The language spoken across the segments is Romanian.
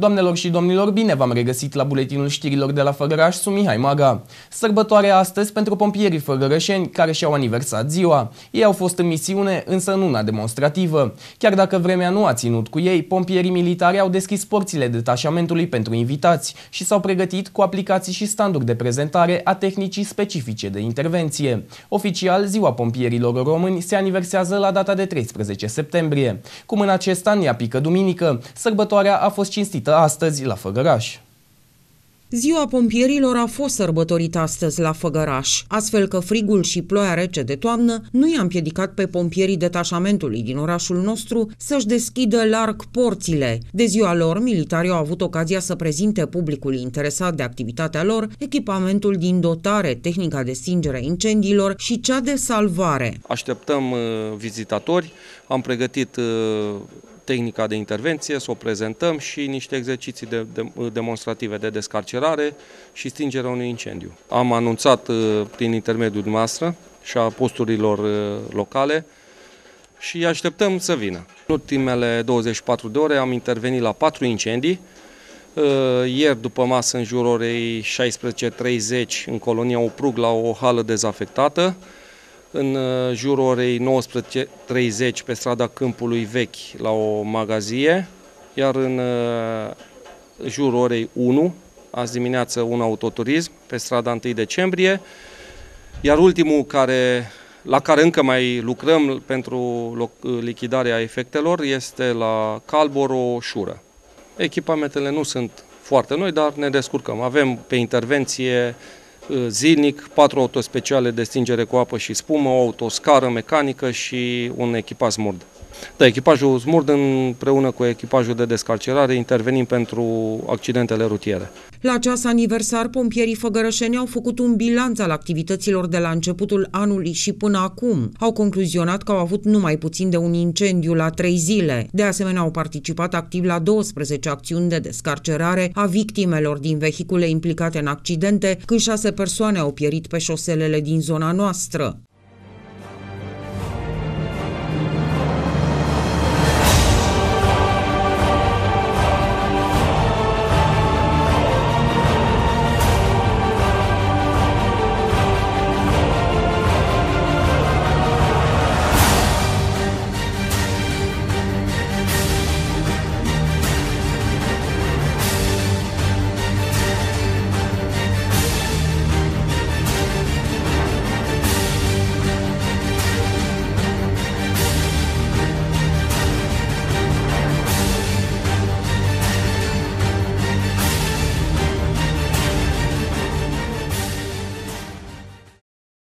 Doamnelor și domnilor, bine v-am regăsit la buletinul știrilor de la Făgăraș, sunt Mihai Maga. Sărbătoarea astăzi pentru pompierii făgărășeni care și-au aniversat ziua. Ei au fost în misiune, însă în una demonstrativă. Chiar dacă vremea nu a ținut cu ei, pompierii militari au deschis porțile detașamentului pentru invitați și s-au pregătit cu aplicații și standuri de prezentare a tehnicii specifice de intervenție. Oficial, ziua pompierilor români se aniversează la data de 13 septembrie. Cum în acest an ea pică duminică, sărbătoarea a fost cinstită astăzi la Făgăraș. Ziua pompierilor a fost sărbătorită astăzi la Făgăraș, astfel că frigul și ploaia rece de toamnă nu i-a împiedicat pe pompierii detașamentului din orașul nostru să-și deschidă larg porțile. De ziua lor, militarii au avut ocazia să prezinte publicului interesat de activitatea lor echipamentul din dotare, tehnica de stingere a incendiilor și cea de salvare. Așteptăm uh, vizitatori, am pregătit uh, tehnica de intervenție, să o prezentăm și niște exerciții de, de, demonstrative de descarcerare și stingerea unui incendiu. Am anunțat uh, prin intermediul noastră și a posturilor uh, locale și așteptăm să vină. În ultimele 24 de ore am intervenit la patru incendii, uh, ieri după masă în jurul orei 16.30 în colonia Oprug la o hală dezafectată, în uh, jurul orei 19.30 pe strada Câmpului Vechi la o magazie, iar în uh, jurul orei 1, azi dimineață un autoturism pe strada 1 decembrie, iar ultimul care, la care încă mai lucrăm pentru lichidarea efectelor este la Calboro Șură. Echipamentele nu sunt foarte noi, dar ne descurcăm. Avem pe intervenție Uh, zilnic, patru autospeciale de stingere cu apă și spumă, o autoscară mecanică și un echipaj smurd. Da, echipajul smurd împreună cu echipajul de descarcerare intervenim pentru accidentele rutiere. La acest aniversar, pompierii făgărășeni au făcut un bilanț al activităților de la începutul anului și până acum. Au concluzionat că au avut numai puțin de un incendiu la trei zile. De asemenea, au participat activ la 12 acțiuni de descarcerare a victimelor din vehicule implicate în accidente, când șase persoane au pierit pe șoselele din zona noastră.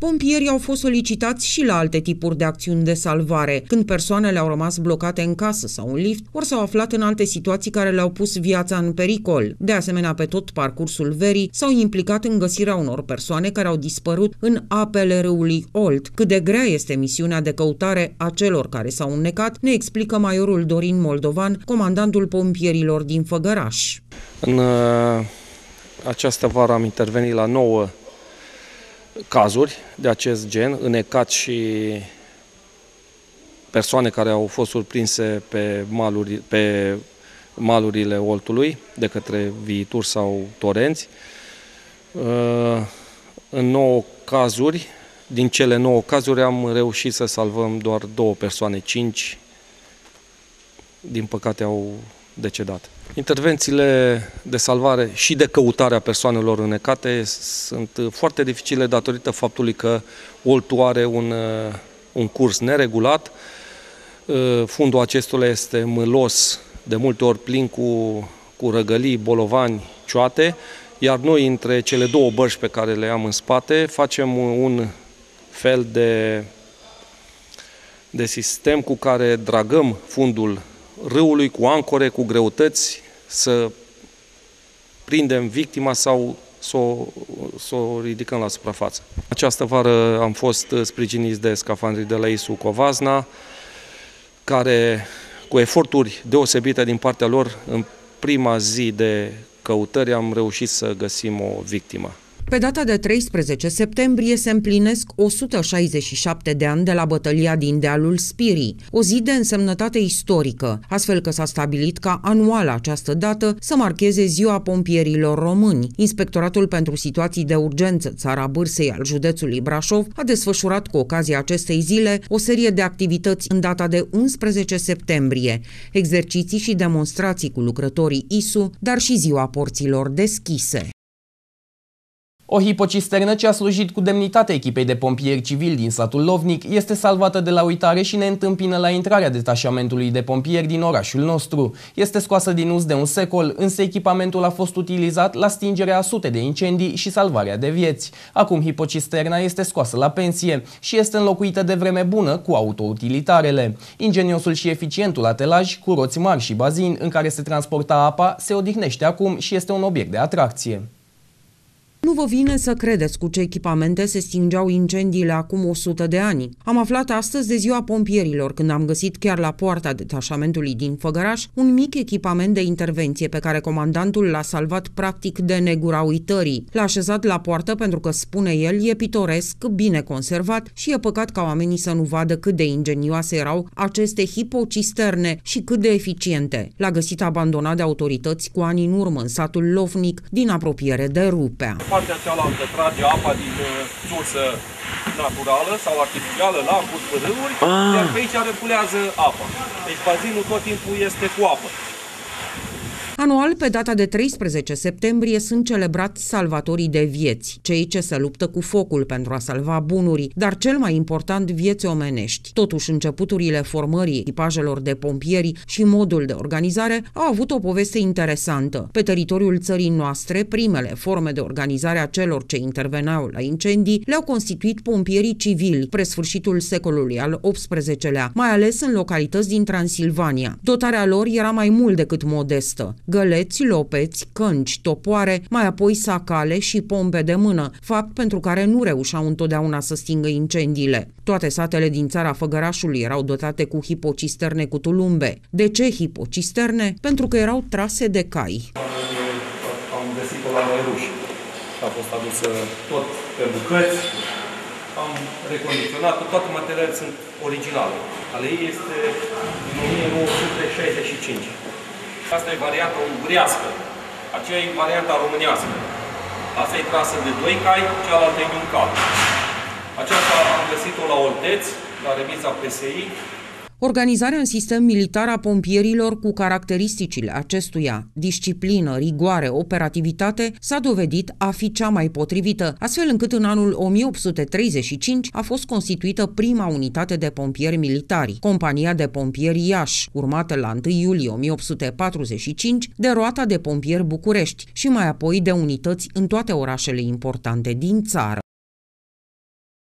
Pompierii au fost solicitați și la alte tipuri de acțiuni de salvare, când persoanele au rămas blocate în casă sau în lift, ori s-au aflat în alte situații care le-au pus viața în pericol. De asemenea, pe tot parcursul verii s-au implicat în găsirea unor persoane care au dispărut în apele râului Olt. Cât de grea este misiunea de căutare a celor care s-au înnecat, ne explică majorul Dorin Moldovan, comandantul pompierilor din Făgăraș. În uh, această vară am intervenit la nouă cazuri de acest gen, înecat și persoane care au fost surprinse pe, maluri, pe malurile Oltului de către viituri sau torenți. Uh, în 9 cazuri, din cele 9 cazuri am reușit să salvăm doar două persoane, cinci din păcate au decedat. Intervențiile de salvare și de căutare a persoanelor înnecate sunt foarte dificile datorită faptului că Oltu are un, uh, un curs neregulat. Uh, fundul acestuia este mâlos, de multe ori plin cu, cu răgălii, bolovani, cioate, iar noi, între cele două bărși pe care le am în spate, facem un fel de, de sistem cu care dragăm fundul râului cu ancore, cu greutăți, să prindem victima sau să o, să o ridicăm la suprafață. Această vară am fost sprijiniți de scafandrii de la ISU Covazna, care cu eforturi deosebite din partea lor, în prima zi de căutări am reușit să găsim o victimă. Pe data de 13 septembrie se împlinesc 167 de ani de la bătălia din dealul Spirii, o zi de însemnătate istorică, astfel că s-a stabilit ca anual această dată să marcheze ziua pompierilor români. Inspectoratul pentru situații de urgență Țara Bârsei al județului Brașov a desfășurat cu ocazia acestei zile o serie de activități în data de 11 septembrie, exerciții și demonstrații cu lucrătorii ISU, dar și ziua porților deschise. O hipocisternă ce a slujit cu demnitate echipei de pompieri civili din satul Lovnic este salvată de la uitare și ne întâmpină la intrarea detașamentului de pompieri din orașul nostru. Este scoasă din uz de un secol, însă echipamentul a fost utilizat la stingerea a sute de incendii și salvarea de vieți. Acum hipocisterna este scoasă la pensie și este înlocuită de vreme bună cu autoutilitarele. Ingeniosul și eficientul atelaj, cu roți mari și bazin în care se transporta apa, se odihnește acum și este un obiect de atracție. Nu vă vine să credeți cu ce echipamente se stingeau incendiile acum 100 de ani. Am aflat astăzi de ziua pompierilor, când am găsit chiar la poarta detașamentului din Făgăraș un mic echipament de intervenție pe care comandantul l-a salvat practic de negura uitării. L-a așezat la poartă pentru că, spune el, e pitoresc, bine conservat și e păcat ca oamenii să nu vadă cât de ingenioase erau aceste hipocisterne și cât de eficiente. L-a găsit abandonat de autorități cu ani în urmă în satul Lovnic, din apropiere de Rupea partea cealaltă trage apa din uh, sursă naturală sau artificială, lacuri, pârâuri, ah. iar pe aici repulează apa. Deci bazinul tot timpul este cu apă. Anual, pe data de 13 septembrie, sunt celebrați salvatorii de vieți, cei ce se luptă cu focul pentru a salva bunuri, dar cel mai important, vieți omenești. Totuși, începuturile formării echipajelor de pompieri și modul de organizare au avut o poveste interesantă. Pe teritoriul țării noastre, primele forme de organizare a celor ce interveneau la incendii le-au constituit pompierii civili, spre sfârșitul secolului al XVIII-lea, mai ales în localități din Transilvania. Dotarea lor era mai mult decât modestă găleți, lopeți, cânci, topoare, mai apoi sacale și pompe de mână, fapt pentru care nu reușeau întotdeauna să stingă incendiile. Toate satele din țara Făgărașului erau dotate cu hipocisterne cu tulumbe. De ce hipocisterne? Pentru că erau trase de cai. Am găsit-o la noi ruși. A fost adusă tot pe bucăți, am recondiționat toate materialele sunt originale. Ale ei este din 1965. Asta e varianta unguriască. Aceea e varianta românească. Asta e trasă de doi cai, cealaltă e de un cal. Aceasta am găsit-o la Olteț, la revista PSI, Organizarea în sistem militar a pompierilor cu caracteristicile acestuia, disciplină, rigoare, operativitate, s-a dovedit a fi cea mai potrivită, astfel încât în anul 1835 a fost constituită prima unitate de pompieri militari, Compania de Pompieri Iași, urmată la 1 iulie 1845 de Roata de Pompieri București și mai apoi de unități în toate orașele importante din țară.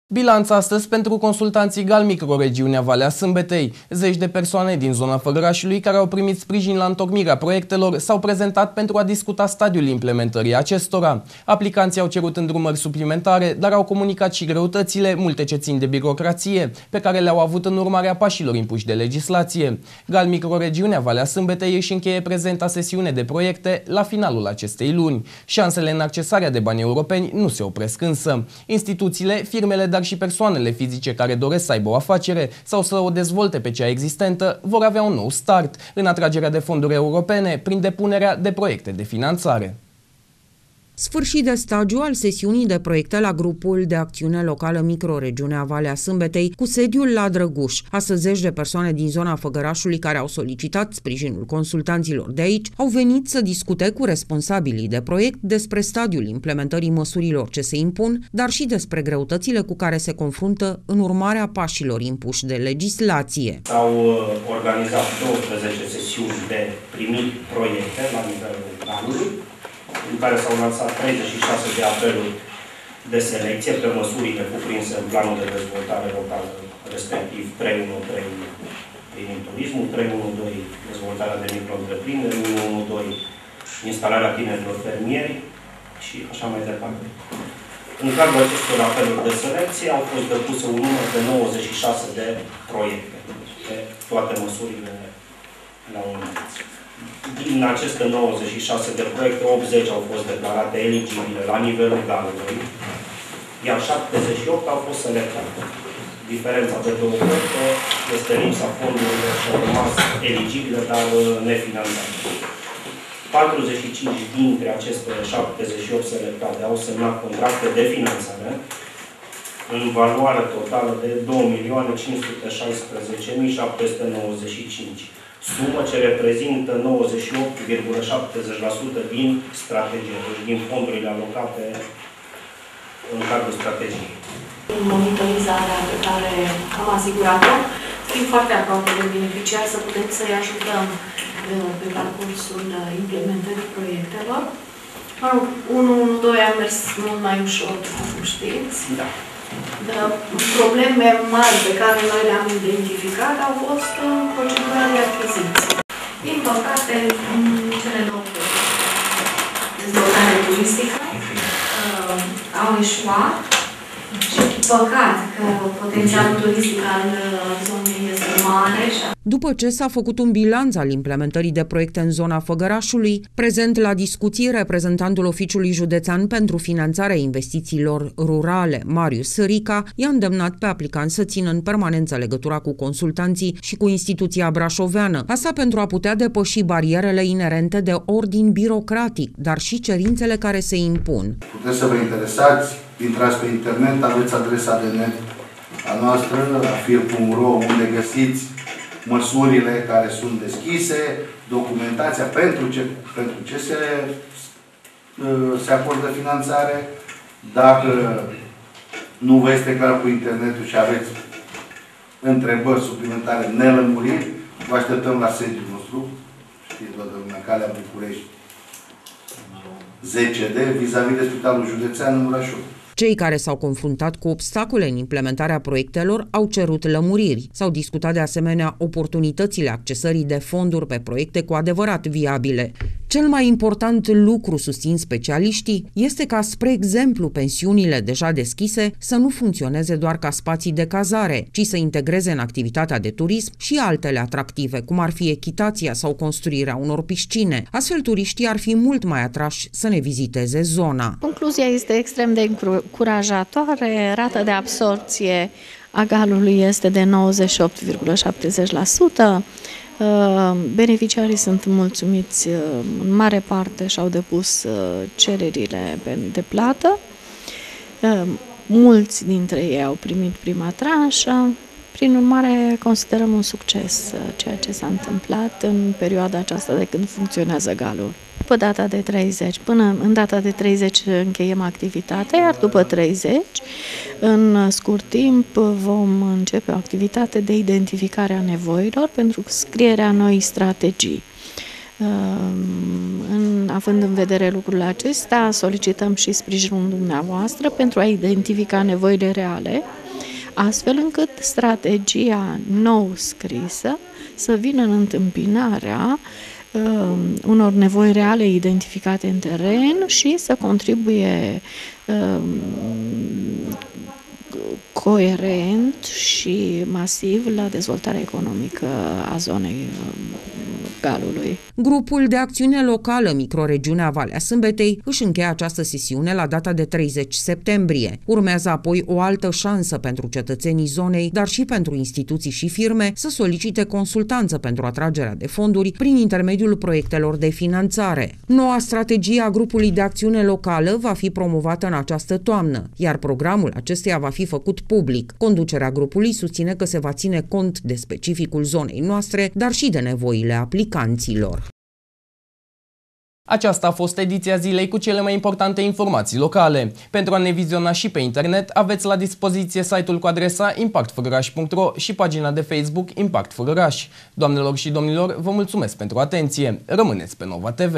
Bilanț astăzi pentru consultanții GAL Microregiunea Valea Sâmbetei. Zeci de persoane din zona Făgărașului care au primit sprijin la întocmirea proiectelor s-au prezentat pentru a discuta stadiul implementării acestora. Aplicanții au cerut îndrumări suplimentare, dar au comunicat și greutățile, multe ce țin de birocrație, pe care le-au avut în urmarea pașilor impuși de legislație. GAL Microregiunea Valea Sâmbetei își încheie prezenta sesiune de proiecte la finalul acestei luni. Șansele în accesarea de bani europeni nu se opresc însă. Instituțiile, firmele de dar și persoanele fizice care doresc să aibă o afacere sau să o dezvolte pe cea existentă vor avea un nou start în atragerea de fonduri europene prin depunerea de proiecte de finanțare. Sfârșit de stagiu al sesiunii de proiecte la grupul de acțiune locală microregiunea Valea Sâmbetei cu sediul la Drăguș. Astăzi zeci de persoane din zona Făgărașului care au solicitat sprijinul consultanților de aici au venit să discute cu responsabilii de proiect despre stadiul implementării măsurilor ce se impun, dar și despre greutățile cu care se confruntă în urmarea pașilor impuși de legislație. S-au uh, organizat 12 sesiuni de primit proiecte la nivelul anului în care s-au lansat 36 de apeluri de selecție pe măsurile cuprinse în planul de dezvoltare locală, respectiv 313 prin turismul, 312 dezvoltarea de micro-întreprinderi, 112 instalarea tinerilor fermieri și așa mai departe. În cadrul acestor apeluri de selecție au fost depuse un număr de 96 de proiecte pe toate măsurile la un Din aceste 96 de proiecte, 80 au fost declarate eligibile la nivelul galului, iar 78 au fost selectate. Diferența de două proiecte este lipsa fondurilor și au rămas eligibile, dar uh, nefinanțate. 45 dintre aceste 78 selectate au semnat contracte de finanțare în valoare totală de 2.516.795, sumă ce reprezintă 98,70% din strategie, deci din fondurile alocate în cadrul strategiei. Monitorizarea pe care am asigurat-o, fim foarte aproape de beneficiari, să putem să-i ajutăm uh, pe parcursul uh, implementării proiectelor. 1-1-2 a mers mult mai ușor, cum știți. Da. De probleme mari pe care noi le-am identificat au fost în procedura de achiziție. Din păcate, cele două dezvoltare turistică uh, au eșuat și păcat că potențialul turistic al uh, zonei este mare și după ce s-a făcut un bilanț al implementării de proiecte în zona Făgărașului, prezent la discuții reprezentantul Oficiului Județean pentru Finanțarea Investițiilor Rurale, Marius Sărica, i-a îndemnat pe aplicanți să țină în permanență legătura cu consultanții și cu instituția brașoveană, asta pentru a putea depăși barierele inerente de ordin birocratic, dar și cerințele care se impun. Puteți să vă interesați, intrați pe internet, aveți adresa de net a noastră, afir.ro, unde găsiți măsurile care sunt deschise, documentația pentru ce, pentru ce se, uh, se acordă finanțare. Dacă nu vă este clar cu internetul și aveți întrebări suplimentare, nelămuriri, vă așteptăm la sediul nostru, știți toată lumea, Calea București 10D, vis-a-vis de Spitalul Județean în Brașov. Cei care s-au confruntat cu obstacole în implementarea proiectelor au cerut lămuriri. S-au discutat de asemenea oportunitățile accesării de fonduri pe proiecte cu adevărat viabile. Cel mai important lucru, susțin specialiștii, este ca, spre exemplu, pensiunile deja deschise să nu funcționeze doar ca spații de cazare, ci să integreze în activitatea de turism și altele atractive, cum ar fi echitația sau construirea unor piscine. Astfel, turiștii ar fi mult mai atrași să ne viziteze zona. Concluzia este extrem de încurajatoare. Rata de absorție a galului este de 98,70%. Uh, beneficiarii sunt mulțumiți uh, în mare parte și au depus uh, cererile de plată. Mulți dintre ei au primit prima tranșă, prin urmare, considerăm un succes ceea ce s-a întâmplat în perioada aceasta de când funcționează galul. După data de 30, până în data de 30 încheiem activitatea, iar după 30, în scurt timp, vom începe o activitate de identificare a nevoilor pentru scrierea noi strategii. În, având în vedere lucrurile acestea, solicităm și sprijinul dumneavoastră pentru a identifica nevoile reale, astfel încât strategia nou scrisă să vină în întâmpinarea uh, unor nevoi reale identificate în teren și să contribuie uh, coerent și masiv la dezvoltarea economică a zonei Galului. Grupul de acțiune locală Microregiunea Valea Sâmbetei își încheie această sesiune la data de 30 septembrie. Urmează apoi o altă șansă pentru cetățenii zonei, dar și pentru instituții și firme să solicite consultanță pentru atragerea de fonduri prin intermediul proiectelor de finanțare. Noua strategie a grupului de acțiune locală va fi promovată în această toamnă, iar programul acesteia va fi făcut public. Conducerea grupului susține că se va ține cont de specificul zonei noastre, dar și de nevoile aplicanților. Aceasta a fost ediția zilei cu cele mai importante informații locale. Pentru a ne viziona și pe internet, aveți la dispoziție site-ul cu adresa impactfăgăraș.ro și pagina de Facebook Impact Făgăraș. Doamnelor și domnilor, vă mulțumesc pentru atenție. Rămâneți pe Nova TV.